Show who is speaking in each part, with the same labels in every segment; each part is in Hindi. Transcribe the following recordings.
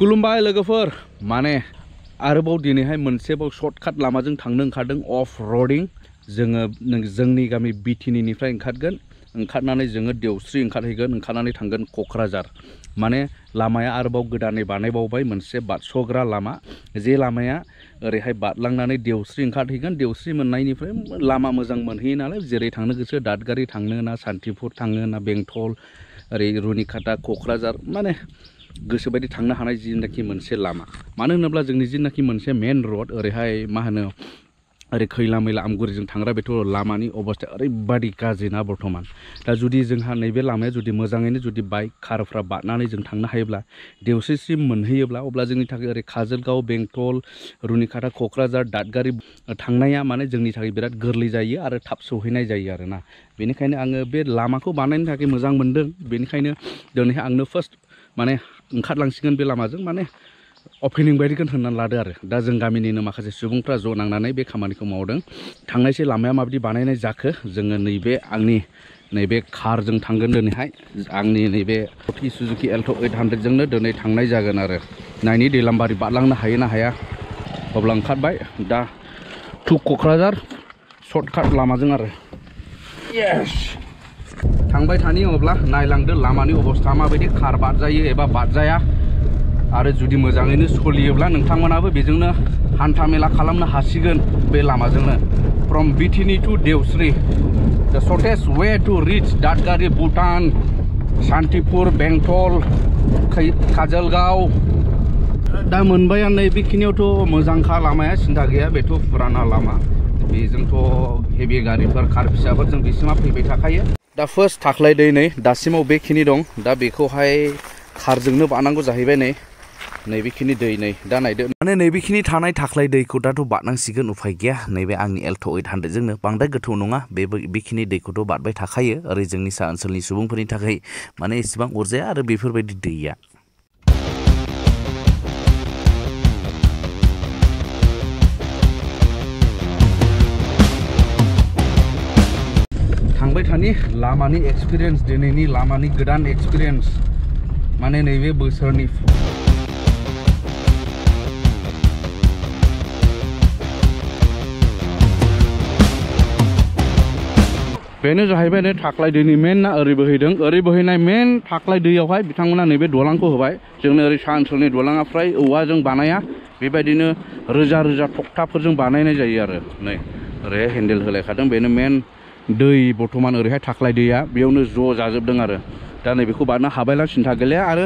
Speaker 1: खुलुमबाय लोगोफोर। माने आरोबाव दिनैहाय मोनसेबाव सर्टकाट लामाजों थांनो ओंखारदों अफ रडिं जोङो जोंनि गामि बिटिनिनिफ्राय ओंखारगोन। ओंखारनानै जोङो देवस्रि ओंखारहैगोन। ओंखारनानै थांगोन क'क्राझार। माने लामाया आरोबाव गोदानै बानायबावबाय मोनसे बारस'ग्रा लामा। जे लामाया ओरैहाय बारलांनानै देवस्रि ओंखारहैगोन। देवस्रि मोननायनिफ्राय लामा मोजां मोनहैयो नालाय। जेरै थांनो गोसो, दादगारि थांनो ना सान्तिपुर थांनो ना बेंटल ओरै रुनिखाटा क'क्राझार। माने गोसोबायदि थांनो हानाय जिनाखि मोनसे लामा। मानो होनोब्ला जोंनि जिनाखि मोनसे मेन रड, ओरैहाय मा होनो, ओरै खैला मैला आमगुरिजों थांग्रा बेथ' लामानि अबस्थाया ओरैबादि गाज्रि ना बर्थमान। दा जुदि जोंहा नैबे लामाया जुदि मोजाङैनो जुदि बाइक, कारफ्रा बारनानै जों थांनो हायोब्ला देवस्रिसिम मोनहैयोब्ला, अब्ला जोंनि थाखाय ओरै काजलगाव, बेंटल रुनिखाटा क'क्राझार, दादगारि थांनाया माने जोंनि थाखाय बिराद गोरलै जायो आरो थाब सौहैनाय जायो आरोना। बेनिखायनो आङो बे लामाखौ बानायनो थाखाय मोजां मोनदों। बेनिखायनो दिनैहाय आंनो फार्स्ट माने ओंखारलांसिगोन बे लामाजों माने अपेनिं बायदिखौनो होननानै लादो आरो। दा जों गामिनिनो माखासे सुबुंफ्रा ज' नांनानै बे खामानिखौ मावदों। थांनायसै लामाया माबायदि बानायनाय जाखो? जोङो नैबे आंनि नैबे कारजों थांगोन दिनैहाय। आंनि नैबे टि सुजुकि एल्ट' ओइट हान्ड्रेडजोंनो दिनै थांनाय जागोन आरो। नायनि दैलामबारि बारलांनो हायो ना हाया? अब्ला ओंखारबाय। दा टु क'क्राझार सर्टकाट लामाजों आरो। येस थांबाय थानि अब्ला नायलांदो लामानि अबस्था माबायदि कार बारजायो एबा बारजाया आरो जुदि मोजाङैनो सोलियोब्ला नोंथांमोनाबो बेजोंनो हान्था मेला खालामनो हासिगोन बे लामाजोंनो। From बिटिनि to Deosri the shortest way to reach Dadgari Bhutan Santipur Bengtol Kajalgaon दा मोनबाय नै मोजांखा लामाया, सिन्था गैया, बेथ' फुराना लामा। बेजोंथ' हेभि गारिफोर, कार फिसाफोर जों बिसिमा फैबाय थाखायो। दा फार्स्ट नै। दासिमाव बेखिनि दं। दा बेखौहाय कारजोंनो बारनांगौ जाहैबाय नै। नैबेखिनि दै नै। दा नायदो। माने नैबेखिनि थानाय थाख्लाय दैखौ दाथ' बारनांसिगोन। उफाय गैया। नैबे आंनि एल्ट' ओइट हान्ड्रेडजोंनो। बांद्राय गोथौ नङा। बे बेखिनि दैखौथ' बारबाय थाखायो। ओरै जोंनि सा ओनसोलनि सुबुंफोरनि थाखाय माने इसेबां अरजाया आरो बेफोरबायदि दैया। थांबाय थानि लामानि एक्सपिरियेन्स दिनैनि लामानि गोदान नैबे बोसोरनि बेनो जाहैबाय नै थाख्लाय मेन ना ओरै बोहैदों। ओरै बोहैनाय मेन थाख्लाय दैयावहाय नैबे दलांखौ होबाय। जोंनो ओरै सा ओनसोलनि दलाङा फ्राय औवाजों बानाया। बेबायदिनो रोजा रोजा थखथाफोरजों बानायनाय जायो नै। ओरैहाय हेन्देल होलायखादों। बेनो मेन दै बर्थमान ओरैहाय थाख्लाय दैया, बेयावनो ज' जाजोबदों आरो। दा नैबेखौ बारनो हाबायला सिन्था गैलिया आरो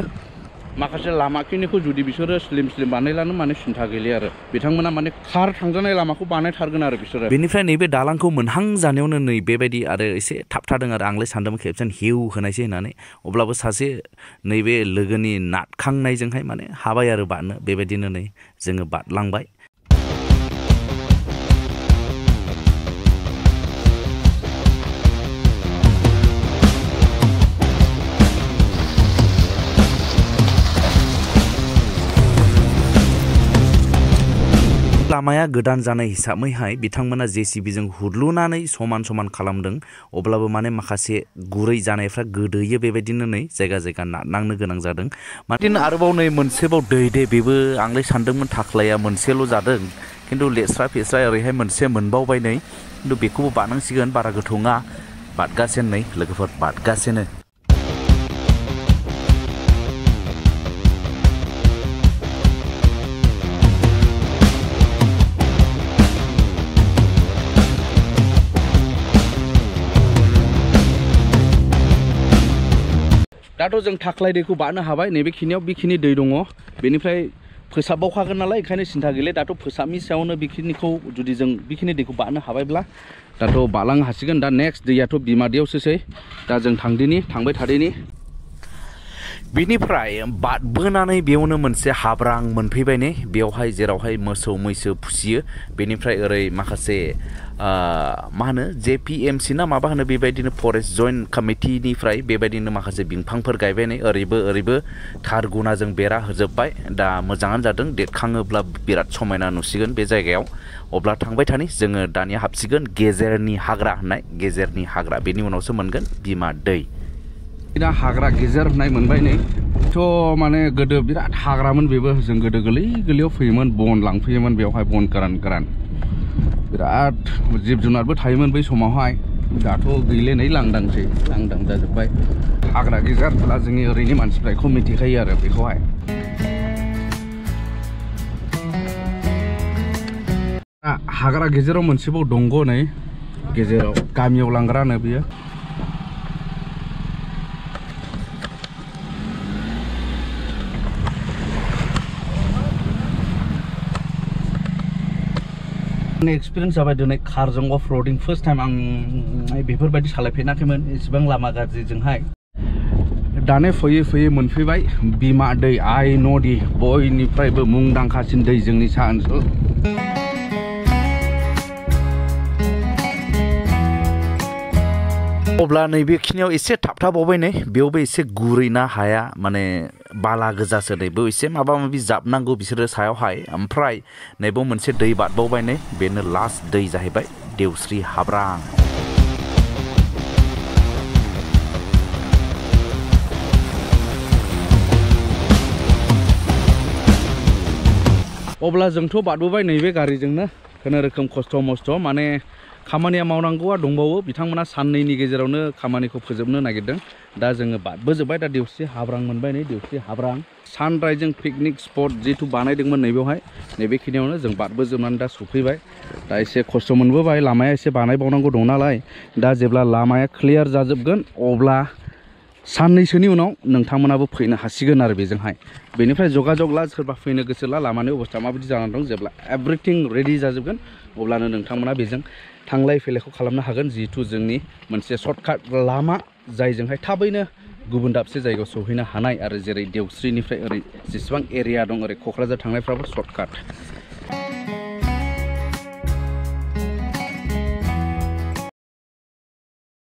Speaker 1: माखासे लामाखिनिखौ जुदि बिसोरो स्लिम स्लिम बानायलानो माने सिन्था गैलिया आरो। बिथांमोना माने कार थांजानाय लामाखौ बानायथारगोन आरो बिसोरो। बेनिफ्राय नैबे दालांखौ मोनहां जानायावनो नै बेबायदि आरो एसे थाबथादों आरो। आंलाय सानदोंमोन खेबसेन हिउ होनायसै होननानै। अब्लाबो सासे नैबे लोगोनि नारखांनायजोंहाय माने हाबाय आरो बारनो। बेबायदिनो नै जोङो बारलांबाय। लामाया गोदान जानाय हिसाबैहाय बिथांमोना जे सि बिजों हुरलुनानै समान समान खालामदों। अब्लाबो माने माखासे गुरै जानायफ्रा गोदोयो बेबायदिनो नै जायगा जायगा नारनांनो गोनां जादों। मार्टिन आरोबाव नै मोनसेबाव दै दे बेबो आंलाय सानदोंमोन थाख्लाया मोनसेल' जादों। खिन्थु लेस्रा फेस्रा ओरैहाय मोनसे मोनबावबाय नै। खिन्थु बेखौबो बारनांसिगोन बारा गोथौ नङा बादगासेनो नै लोगोफोर बादगासेनो। दाथ' जों थाख्लाय दैखौ बारनो हाबाय नैबेखिनियाव बेखिनि दै दङ बेनिफ्राय फोसाबबावखागोन नालाय ओंखायनो सिन्था गैले दाथ' फोसाबनि सायावनो बेखिनिखौ जुदि जों बेखिनि दैखौ बारनो हाबायब्ला दाथ' बारलांनो हासिगोन दा नेक्स्ट दैयाथ' बिमादैयावसोसै दा जों थांदिनि थांबाय थादिनि बिनिफ्राय बादबोनानै बेयावनो मोनसे हाब्रां मोनफैबाय ने? बेवहाय जेरावहाय मोसौ मैसो फिसियो बेनिफ्राय ओरै माखासे मा होनो, जे पि एम सि ना माबा होनो बेबायदिनो फरेस्ट जइन्ट कमिटिनिफ्राय बेबायदिनो माखासे बिफांफोर गायबाय नै? ओरैबो ओरैबो थार गुनाजों बेरा होजोब्बाय। दा मोजाङानो जादों, देरखाङोब्ला बिराद समायना नुसिगोन बे जायगायाव। अब्ला थांबाय थानि, जोङो दानिया हाबसिगोन गेजेरनि हाग्रा होननाय, गेजेरनि हाग्रा। बेनि उनावसो मोनगोन बिमा दै। दा हाग्रा गेजेर होननाय मोनबाय नै। थ' माने गोदो बिराद हाग्रामोन बेबो, जों गोदो गोरलै गोरलैयाव फैयोमोन, बन लांफैयोमोन, बेवहाय बन गोरान गोरान। बिराद जिब जुनारबो थायोमोन बै समावहाय। दाथ' गैले नै लांदांसै, लांदां जाजोब्बाय। हाग्रा गेजेरब्ला जोंनि ओरैनि मानसिफ्रा बेखौ मिथिखायो आरो बेखौहाय। दा हाग्रा गेजेराव मोनसेबाव दंग' नै, गेजेराव गामियाव लांग्रानो बियो। आंनि एक्सपिरियेन्स जाबाय दिनै कारजों अफ रडिं फार्स्ट टाइम आं बेफोरबायदि सालायफेराखैमोन एसेबां लामा गाज्रिजोंहाय दाने फैयै फैयै मोनफैबाय। बिमा दै, आइ नदि बयनिफ्रायबो मुंदांखासिन दै जोंनि सा ओनसोल।
Speaker 2: अब्ला नैबेखिनियाव एसे थाबथाबावबाय नै। बेयावबो एसे गुरैना हाया। माने बाला गोजासो नै बेयाव एसे माबा माबि जाबनांगौ बिसोरो सायावहाय ओमफ्राय नैबाव मोनसे दै बारबावबाय नै बेनो लास्ट दै जाहैबाय देवस्रि हाब्रां
Speaker 1: अब्ला जोंथ' बारबोबाय नैबे गारिजोंनो खुनुरोखोम खस्थ' मस्थ' माने खामानिया मावनांगौआ दंबावो बिथांमोना साननैनि गेजेरावनो खामानिखौ फोजोबनो नागिरदों दा जोङो बारबोजोब्बाय दा देवस्रि हाब्रां मोनबाय नै देवस्रि हाब्रां सानराइजों पिकनिक स्पट जिथु बानायदोंमोन नैबेवहाय नैबेखिनियावनो जों बारबोजोबनानै दा सफैबाय दा एसे खस्थ' मोनबोबाय लामाया एसे बानायबावनांगौ दं नालाय दा जेब्ला लामाया क्लियार जाजोबगोन अब्ला साननैसोनि उनाव नोंथांमोनाबो फैनो हासिगोन आरो बेजोंहाय। बेनिफ्राय जगाजग ला सोरबा फैनो गोसोला लामानि अबस्था माबायदि जानानै दं जेब्ला एभ्रिथिं रेडि जाजोबगोन, अब्लानो नोंथांमोना बेजों थांलाय फैलायखौ खालामनो हागोन, जिहेथु जोंनि मोनसे सर्टकाट लामा जायजोंहाय थाबैनो गुबुन दाबसे जायगायाव सहैनो हानाय आरो जेरै देवस्रिनिफ्राय ओरै जेसेबां एरिया दं ओरै क'क्राझार थांनायफ्राबो सर्टकाट